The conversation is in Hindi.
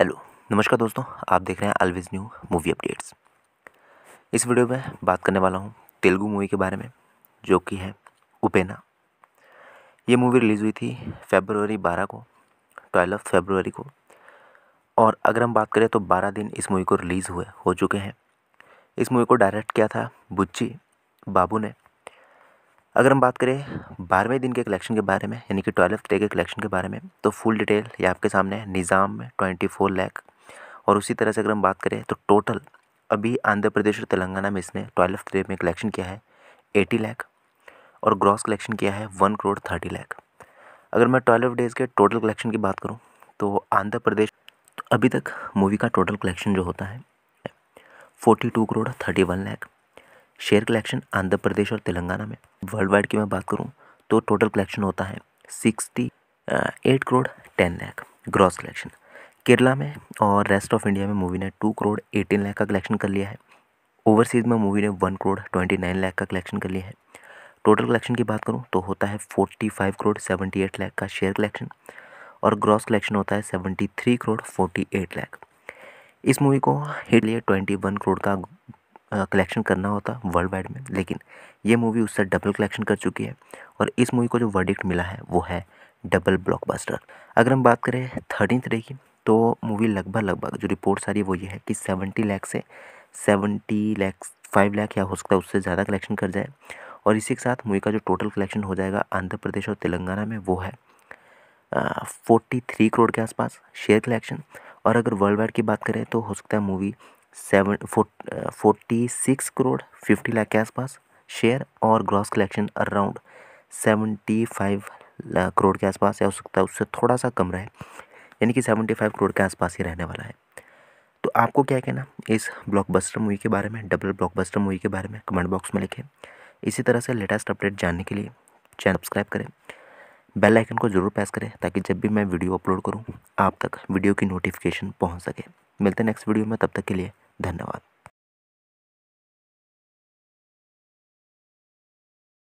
हेलो, नमस्कार दोस्तों, आप देख रहे हैं अलविज न्यू मूवी अपडेट्स। इस वीडियो में बात करने वाला हूँ तेलुगु मूवी के बारे में, जो कि है उपेना। ये मूवी रिलीज़ हुई थी फेबरवरी 12 को, ट्वेल्व फेबरवरी को। और अगर हम बात करें तो 12 दिन इस मूवी को रिलीज़ हुए, हो चुके हैं। इस मूवी को डायरेक्ट किया था बुच्ची बाबू ने। अगर हम बात करें बारहवें दिन के कलेक्शन के बारे में, यानी कि ट्वेल्थ डे के कलेक्शन के बारे में तो फुल डिटेल ये आपके सामने है, निज़ाम में ट्वेंटी फोर लैख और उसी तरह से अगर हम बात करें तो टोटल अभी आंध्र प्रदेश और तेलंगाना में इसने ट्वेल्थ डे में कलेक्शन किया है एटी लैख और ग्रॉस कलेक्शन किया है वन करोड़ थर्टी लैख अगर मैं ट्वेल्व डेज़ के टोटल कलेक्शन की बात करूँ तो आंध्र प्रदेश अभी तक मूवी का टोटल कलेक्शन जो होता है forty two crore thirty one lakh share collection Andhra Pradesh और तेलंगाना में। वर्ल्ड वाइड की मैं बात करूँ तो टोटल कलेक्शन होता है sixty eight crore ten lakh gross collection Kerala में और रेस्ट ऑफ़ इंडिया में मूवी ने टू करोड़ एटीन लाख का कलेक्शन कर लिया है। ओवरसीज़ में मूवी ने one crore twenty nine lakh का कलेक्शन कर लिया है। टोटल कलेक्शन की बात करूँ तो होता है forty five crore seventy eight lakh का शेयर कलेक्शन और ग्रॉस कलेक्शन होता है seventy three crore forty eight lakh इस मूवी को हिट लिए ट्वेंटी वन करोड़ का कलेक्शन करना होता वर्ल्ड वाइड में। लेकिन ये मूवी उससे डबल कलेक्शन कर चुकी है और इस मूवी को जो वर्डिक्ट मिला है, वो है डबल ब्लॉकबस्टर अगर हम बात करें थर्टीन डे की तो मूवी लगभग लगभग जो रिपोर्ट सारी वो ये है कि सेवेंटी लैख से सेवेंटी लैख फाइव लैख या हो सकता है उससे ज़्यादा कलेक्शन कर जाए। और इसी के साथ मूवी का जो टोटल कलेक्शन हो जाएगा आंध्र प्रदेश और तेलंगाना में, वो है फोर्टी थ्री करोड़ के आसपास शेयर कलेक्शन और अगर वर्ल्ड वाइड की बात करें तो हो सकता है movie seven, forty six crore, fifty lakh के आसपास शेयर और gross collection around seventy five crore के आसपास या हो। सकता है उससे थोड़ा सा कम रहे। यानी कि सेवेंटी फाइव करोड़ के आसपास ही रहने वाला है। तो आपको क्या कहना इस ब्लॉकबस्टर मूवी के बारे में डबल ब्लॉकबस्टर मूवी के बारे में कमेंट बॉक्स में लिखें। इसी तरह से लेटेस्ट अपडेट जानने के लिए चैनल सब्सक्राइब करें। बेल आइकन को ज़रूर प्रेस करें ताकि जब भी मैं वीडियो अपलोड करूँ, आप तक वीडियो की नोटिफिकेशन पहुँच सके। मिलते हैं नेक्स्ट वीडियो में, तब तक के लिए धन्यवाद।